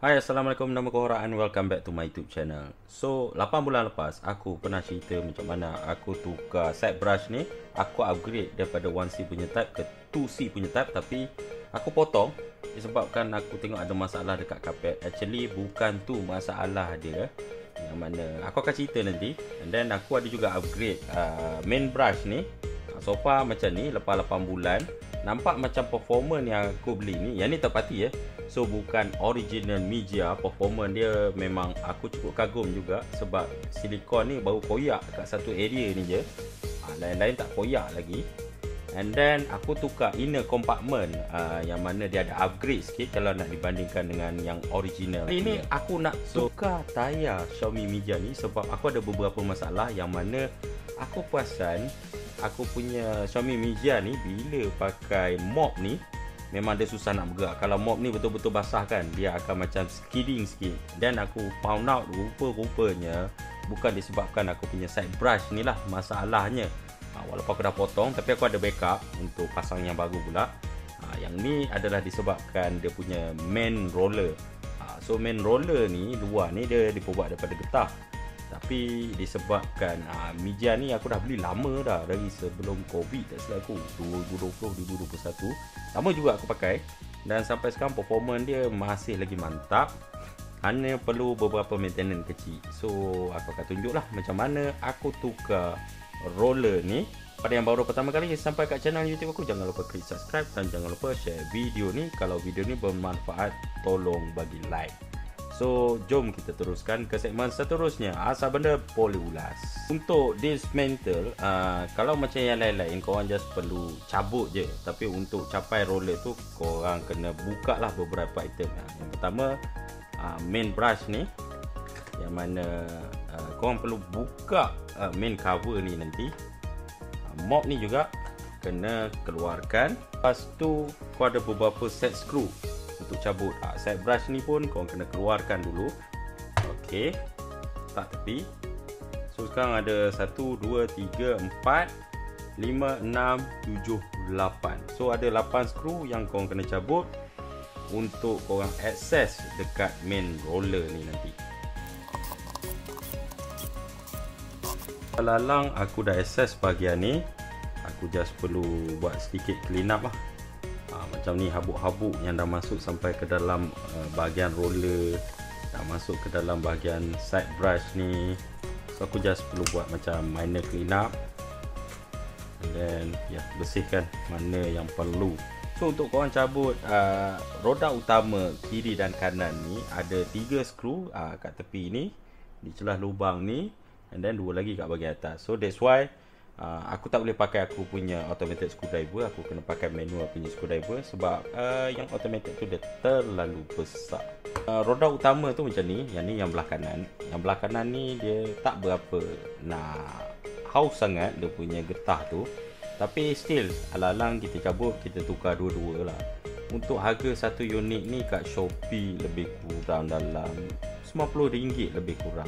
Hai Assalamualaikum. Nama korang and welcome back to my YouTube channel. So 8 bulan lepas Aku pernah cerita macam mana Aku tukar side brush ni. Aku upgrade daripada 1C punya type ke 2C punya type. Tapi Aku potong Disebabkan aku tengok ada masalah dekat carpet. Actually bukan tu masalah dia. Yang mana Aku akan cerita nanti. And then aku ada juga upgrade uh, Main brush ni. So far macam ni Lepas 8 bulan Nampak macam performance yang aku beli ni Yang ni terpati ya So bukan original Mijia Performance dia memang aku cukup kagum juga Sebab silikon ni baru koyak kat satu area ni je. Ha, Lain-lain tak koyak lagi. And then aku tukar inner compartment uh, Yang mana dia ada upgrade sikit Kalau nak dibandingkan dengan yang original Kali ni aku nak tukar tayar Xiaomi Mijia ni Sebab aku ada beberapa masalah Yang mana aku perasan aku punya Xiaomi Mijia ni bila pakai mop ni memang dia susah nak bergerak. Kalau mop ni betul-betul basah kan, dia akan macam skidding sikit. Dan aku found out rupa-rupanya bukan disebabkan aku punya side brush ni lah masalahnya. Ha, walaupun aku dah potong tapi aku ada backup untuk pasang yang baru pula. Ha, yang ni adalah disebabkan dia punya main roller. Ha, so main roller ni luar ni dia diperbuat daripada getah. Tapi disebabkan uh, meja ni aku dah beli lama dah dari sebelum Covid tak silap aku 2020 2021. Lama juga aku pakai dan sampai sekarang performance dia masih lagi mantap. Hanya perlu beberapa maintenance kecil. So aku akan tunjuklah macam mana aku tukar roller ni. Pada yang baru pertama kali sampai kat channel YouTube aku jangan lupa klik subscribe dan jangan lupa share video ni kalau video ni bermanfaat tolong bagi like. So, jom kita teruskan ke segmen seterusnya. Asal benda boleh ulas. Untuk dismantle, uh, kalau macam yang lain-lain, korang just perlu cabut je. Tapi untuk capai roller tu, korang kena buka lah beberapa item. Uh, yang pertama, uh, main brush ni. Yang mana uh, korang perlu buka uh, main cover ni nanti. Uh, mop ni juga kena keluarkan. Lepas tu, kau ada beberapa set screw untuk cabut. Ha, Set brush ni pun kau kena keluarkan dulu. Ok Tak tepi. So sekarang ada 1, 2, 3, 4 5, 6, 7, 8 So ada 8 skru yang kau kena cabut Untuk korang access dekat main roller ni nanti. Lalang aku dah access bahagian ni. Aku just perlu buat sedikit clean up lah macam ni habuk-habuk yang dah masuk sampai ke dalam uh, bahagian roller dah masuk ke dalam bahagian side brush ni. So aku just perlu buat macam minor clean up. And then yeah, bersihkan mana yang perlu. So untuk korang cabut uh, roda utama kiri dan kanan ni ada tiga skru uh, kat tepi ni di celah lubang ni and then dua lagi kat bahagian atas. So that's why uh, aku tak boleh pakai aku punya automated screwdriver. Aku kena pakai manual punya screwdriver sebab uh, yang automated tu dia terlalu besar. Uh, roda utama tu macam ni yang ni yang belah kanan. Yang belah kanan ni dia tak berapa nak haus sangat dia punya getah tu. Tapi still alang-alang kita cabut kita tukar dua-dua lah. Untuk harga satu unit ni kat Shopee lebih kurang dalam RM90 lebih kurang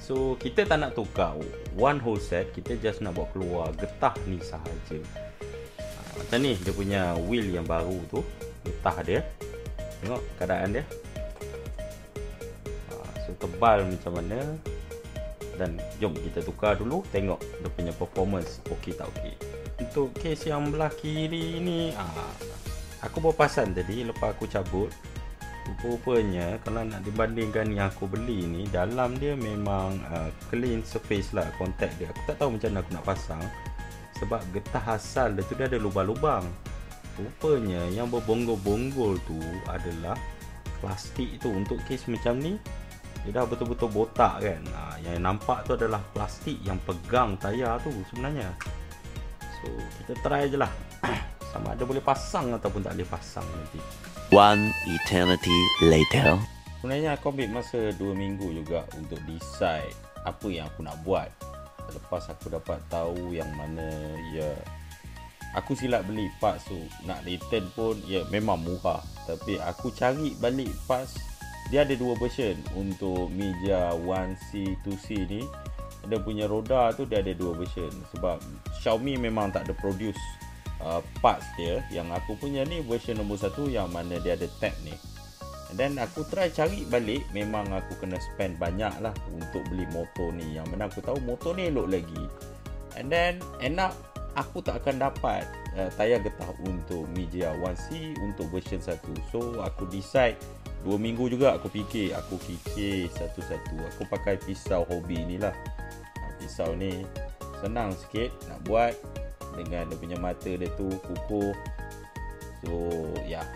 So kita tak nak tukar. One whole set Kita just nak bawa keluar getah ni sahaja. Ha, Macam ni dia punya wheel yang baru tu Getah dia. Tengok keadaan dia. Ha, So tebal macam mana. Dan jom kita tukar dulu Tengok dia punya performance. Okey tak okey? Untuk case yang belah kiri ni ha, Aku bawa pasan tadi lepas aku cabut Rupanya kalau nak dibandingkan yang aku beli ni Dalam dia memang uh, clean surface lah contact dia. Aku tak tahu macam mana aku nak pasang Sebab getah asal dia tu dia ada lubang-lubang. Rupanya yang berbonggol-bonggol tu adalah Plastik tu. Untuk case macam ni Dia dah betul-betul botak kan? Ha, Yang nampak tu adalah plastik yang pegang tayar tu sebenarnya. So kita try je lah Sama. Ada boleh pasang ataupun tak boleh pasang nanti. One eternity later. Sebenarnya aku ambil masa 2 minggu juga untuk decide apa yang aku nak buat. Lepas aku dapat tahu yang mana ya aku silap beli parts tu. Nak return pun ya memang murah. Tapi aku cari balik parts dia ada dua version. Untuk meja 1C 2C ni dia punya roda tu dia ada dua version. Sebab Xiaomi memang tak ada produce uh, parts dia yang aku punya ni version nombor satu yang mana dia ada tab ni. And then aku try cari balik Memang aku kena spend banyak lah Untuk beli motor ni. Yang mana aku tahu motor ni elok lagi. And then end up Aku tak akan dapat uh, Tayar getah untuk Mijia 1C Untuk version 1 So aku decide Dua minggu juga aku fikir Aku fikir satu-satu. Aku pakai pisau hobi ni lah. Pisau ni Senang sikit nak buat Dengan dia punya mata dia tu Kukuh. So ya. Yeah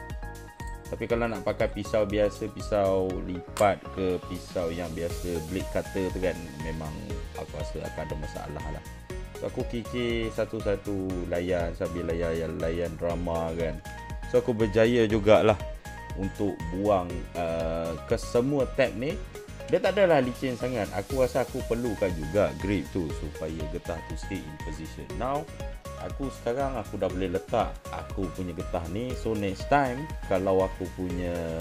tapi kalau nak pakai pisau biasa Pisau lipat ke pisau yang biasa Blade cutter tu kan Memang aku rasa akan ada masalah lah. So aku kikir satu-satu layan Sambil layan, layan drama kan. So aku berjaya jugalah Untuk buang uh, ke semua tab ni. Dia tak adalah licin sangat. Aku rasa aku perlukan juga grip tu Supaya getah tu stay in position. Now aku sekarang aku dah boleh letak aku punya getah ni. So next time kalau aku punya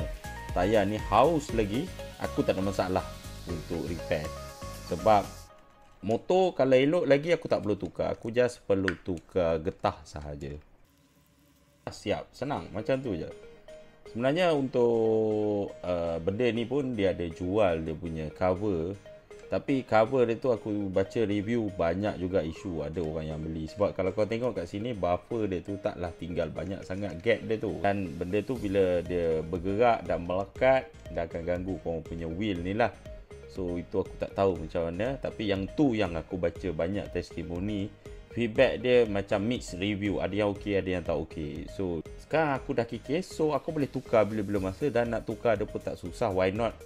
tayar ni haus lagi aku tak ada masalah untuk repair. Sebab motor kalau elok lagi aku tak perlu tukar. Aku just perlu tukar getah sahaja. Siap senang. Macam tu je. Sebenarnya untuk uh, benda ni pun dia ada jual dia punya cover tapi cover dia tu aku baca review banyak juga isu ada orang yang beli. Sebab kalau kau tengok kat sini buffer dia tu taklah tinggal banyak sangat gap dia tu. Dan benda tu bila dia bergerak dan melekat dia akan ganggu kau punya wheel ni lah. So itu aku tak tahu macam mana. Tapi yang tu yang aku baca banyak testimoni feedback dia macam mix review. Ada yang okey ada yang tak okey. So sekarang aku dah kikis so aku boleh tukar bila-bila masa. Dan nak tukar dia pun tak susah. Why not?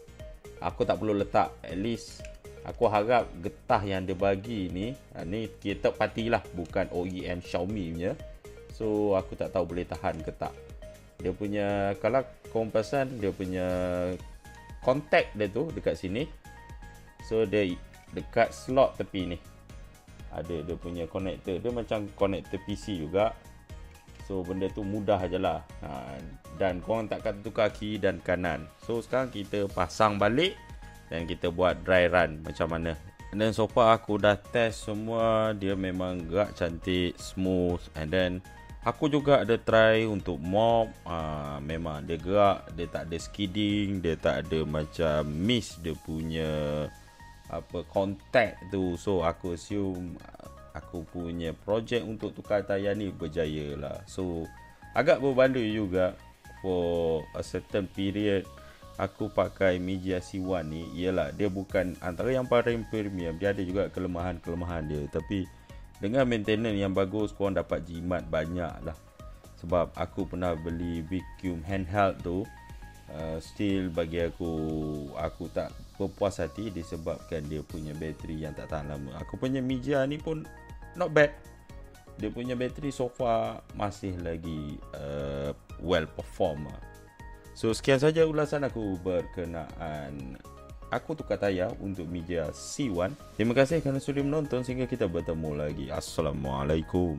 Aku tak perlu letak at least Aku harap getah yang dia bagi ni ha, Ni kita lah Bukan OEM Xiaomi punya. So aku tak tahu boleh tahan ke tak. Dia punya Kalau kau perasan Dia punya Contact dia tu Dekat sini. So dia Dekat slot tepi ni. Ada dia punya connector. Dia macam connector PC juga. So benda tu mudah je lah. Ha, Dan korang takkan tukar kiri dan kanan. So sekarang kita pasang balik dan kita buat dry run macam mana. Dan so far aku dah test semua dia memang gerak cantik smooth. And then aku juga ada try untuk mop. Uh, memang dia gerak dia tak ada skidding dia tak ada macam miss dia punya apa contact tu. So aku assume aku punya projek untuk tukar tayar ni berjaya lah. So agak berbaloi juga for a certain period aku pakai Mijia C1 ni ialah dia bukan antara yang paling premium dia ada juga kelemahan-kelemahan dia. Tapi dengan maintenance yang bagus korang dapat jimat banyak lah. Sebab aku pernah beli vacuum handheld tu uh, still bagi aku aku tak berpuas hati disebabkan dia punya bateri yang tak tahan lama. Aku punya Mijia ni pun not bad. Dia punya bateri so far masih lagi uh, well perform lah So sekian saja ulasan aku berkenaan aku tukar tayar untuk meja C1. Terima kasih kerana sudi menonton sehingga kita bertemu lagi. Assalamualaikum.